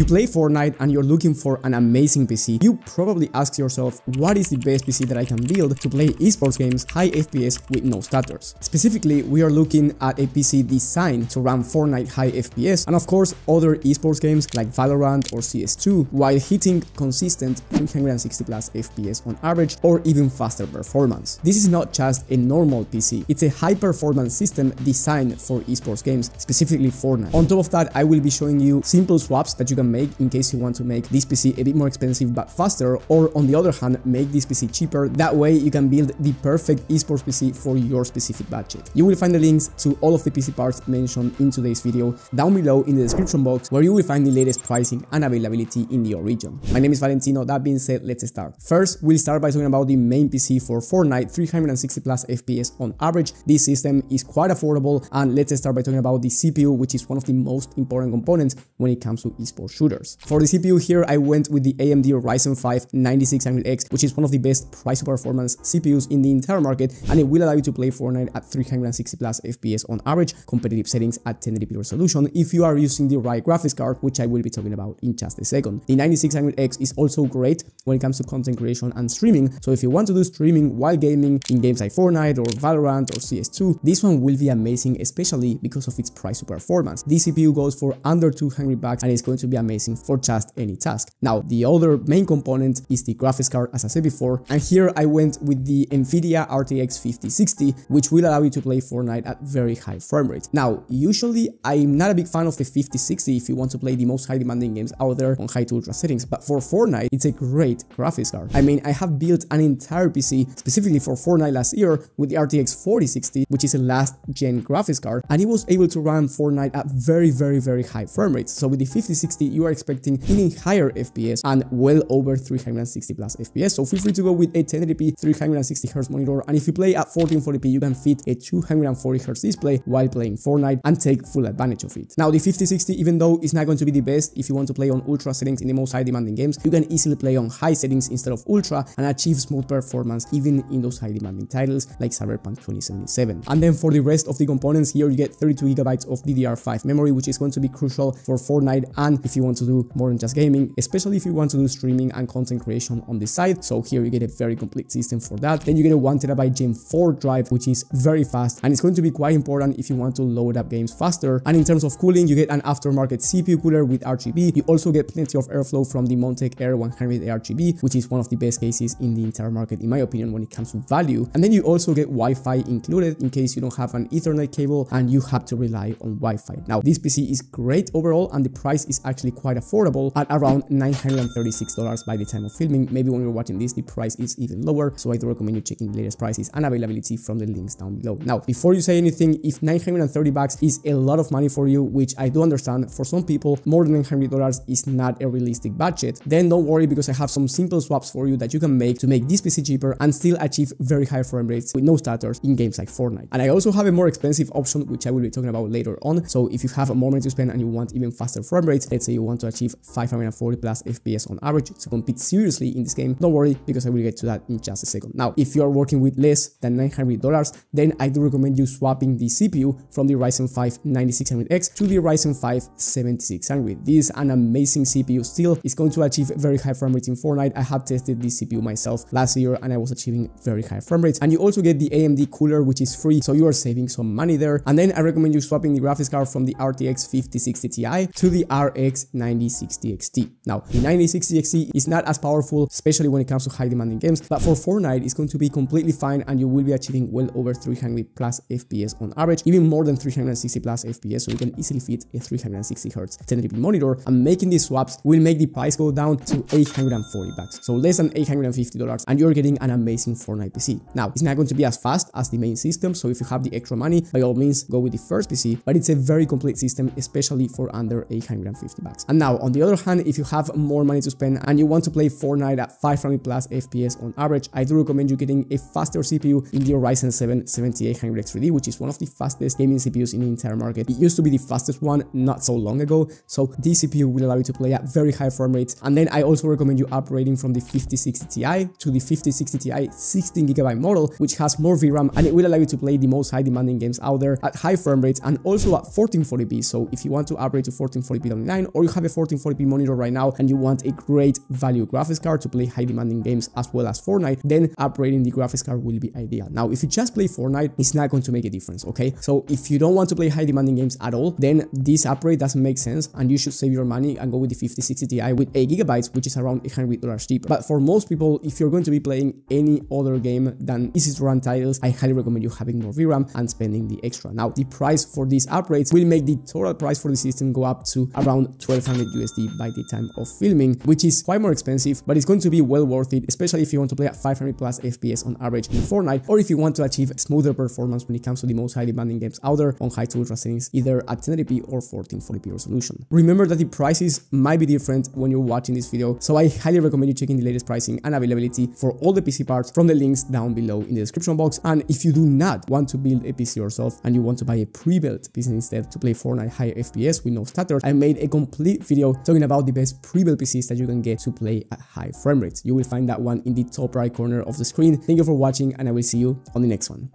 you play Fortnite and you're looking for an amazing PC, you probably ask yourself, what is the best PC that I can build to play esports games high FPS with no stutters? Specifically, we are looking at a PC designed to run Fortnite high FPS and of course other esports games like Valorant or CS2 while hitting consistent 360 plus FPS on average or even faster performance. This is not just a normal PC, it's a high performance system designed for esports games, specifically Fortnite. On top of that, I will be showing you simple swaps that you can make in case you want to make this PC a bit more expensive but faster or on the other hand make this PC cheaper. That way you can build the perfect esports PC for your specific budget. You will find the links to all of the PC parts mentioned in today's video down below in the description box where you will find the latest pricing and availability in your region. My name is Valentino, that being said, let's start. First, we'll start by talking about the main PC for Fortnite, 360 plus FPS on average. This system is quite affordable and let's start by talking about the CPU which is one of the most important components when it comes to esports shooters. For the CPU here, I went with the AMD Ryzen 5 9600X, which is one of the best price to performance CPUs in the entire market, and it will allow you to play Fortnite at 360 plus FPS on average, competitive settings at 1080p resolution if you are using the right graphics card, which I will be talking about in just a second. The 9600X is also great when it comes to content creation and streaming, so if you want to do streaming while gaming in games like Fortnite or Valorant or CS2, this one will be amazing, especially because of its price to performance. This CPU goes for under 200 bucks and it's going to be amazing for just any task. Now, the other main component is the graphics card, as I said before, and here I went with the NVIDIA RTX 5060, which will allow you to play Fortnite at very high frame rate. Now, usually I'm not a big fan of the 5060 if you want to play the most high demanding games out there on high to ultra settings, but for Fortnite, it's a great graphics card. I mean, I have built an entire PC specifically for Fortnite last year with the RTX 4060, which is a last gen graphics card, and it was able to run Fortnite at very, very, very high frame rates. So with the 5060, you are expecting even higher FPS and well over 360 plus FPS. So feel free to go with a 1080p 360 Hz monitor. And if you play at 1440p, you can fit a 240 Hz display while playing Fortnite and take full advantage of it. Now the 5060, even though it's not going to be the best if you want to play on ultra settings in the most high demanding games, you can easily play on high settings instead of ultra and achieve smooth performance even in those high demanding titles like Cyberpunk 2077. And then for the rest of the components here, you get 32 gigabytes of DDR5 memory, which is going to be crucial for Fortnite and if you want to do more than just gaming, especially if you want to do streaming and content creation on the side. So here you get a very complete system for that. Then you get a 1TB Gen 4 drive, which is very fast and it's going to be quite important if you want to load up games faster. And in terms of cooling, you get an aftermarket CPU cooler with RGB. You also get plenty of airflow from the Montech Air 100 RGB, which is one of the best cases in the entire market, in my opinion, when it comes to value. And then you also get Wi-Fi included in case you don't have an Ethernet cable and you have to rely on Wi-Fi. Now, this PC is great overall and the price is actually quite affordable at around $936 by the time of filming. Maybe when you're watching this, the price is even lower. So I do recommend you checking the latest prices and availability from the links down below. Now, before you say anything, if 930 bucks is a lot of money for you, which I do understand, for some people, more than $900 is not a realistic budget, then don't worry because I have some simple swaps for you that you can make to make this PC cheaper and still achieve very high frame rates with no stutters in games like Fortnite. And I also have a more expensive option, which I will be talking about later on. So if you have more money to spend and you want even faster frame rates, let's say you want to achieve 540 plus FPS on average to compete seriously in this game, don't worry because I will get to that in just a second. Now, if you are working with less than $900, then I do recommend you swapping the CPU from the Ryzen 5 9600X to the Ryzen 5 7600. This is an amazing CPU still. It's going to achieve very high frame rates in Fortnite. I have tested this CPU myself last year and I was achieving very high frame rates. And you also get the AMD cooler, which is free, so you are saving some money there. And then I recommend you swapping the graphics card from the RTX 5060 Ti to the RX 9060 XT. Now, the 9060 XT is not as powerful, especially when it comes to high demanding games, but for Fortnite, it's going to be completely fine and you will be achieving well over 300 plus FPS on average, even more than 360 plus FPS, so you can easily fit a 360 Hz 1080p monitor. And making these swaps will make the price go down to 840 bucks, so less than 850 dollars, and you're getting an amazing Fortnite PC. Now, it's not going to be as fast as the main system, so if you have the extra money, by all means, go with the first PC, but it's a very complete system, especially for under 850 bucks. And now, on the other hand, if you have more money to spend and you want to play Fortnite at 500 plus FPS on average, I do recommend you getting a faster CPU in the Ryzen 7 7800X3D, which is one of the fastest gaming CPUs in the entire market. It used to be the fastest one not so long ago, so this CPU will allow you to play at very high frame rates. And then I also recommend you upgrading from the 5060 Ti to the 5060 Ti 16GB model, which has more VRAM and it will allow you to play the most high demanding games out there at high frame rates and also at 1440p. So if you want to upgrade to 1440p down the line or you have a 1440p monitor right now and you want a great value graphics card to play high demanding games as well as Fortnite, then upgrading the graphics card will be ideal. Now, if you just play Fortnite, it's not going to make a difference, okay? So if you don't want to play high demanding games at all, then this upgrade doesn't make sense and you should save your money and go with the 5060 Ti with 8 gigabytes, which is around $800 cheaper. But for most people, if you're going to be playing any other game than easy to run titles, I highly recommend you having more VRAM and spending the extra. Now, the price for these upgrades will make the total price for the system go up to around 1200 USD by the time of filming, which is quite more expensive, but it's going to be well worth it, especially if you want to play at 500 plus FPS on average in Fortnite, or if you want to achieve smoother performance when it comes to the most highly demanding games out there on high to ultra settings, either at 1080p or 1440p resolution. Remember that the prices might be different when you're watching this video, so I highly recommend you checking the latest pricing and availability for all the PC parts from the links down below in the description box. And if you do not want to build a PC yourself and you want to buy a pre-built PC instead to play Fortnite high FPS with no stutters, I made a complete video talking about the best pre-built PCs that you can get to play at high frame rates. You will find that one in the top right corner of the screen. Thank you for watching and I will see you on the next one.